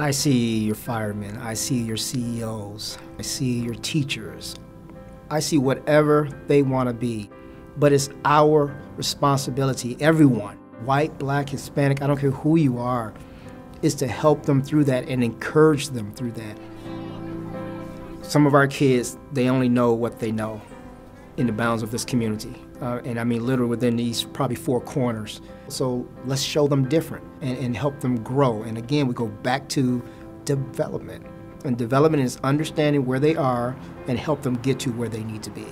I see your firemen, I see your CEOs, I see your teachers, I see whatever they want to be. But it's our responsibility, everyone, white, black, Hispanic, I don't care who you are, is to help them through that and encourage them through that. Some of our kids, they only know what they know in the bounds of this community. Uh, and I mean literally within these probably four corners. So let's show them different and, and help them grow. And again, we go back to development. And development is understanding where they are and help them get to where they need to be.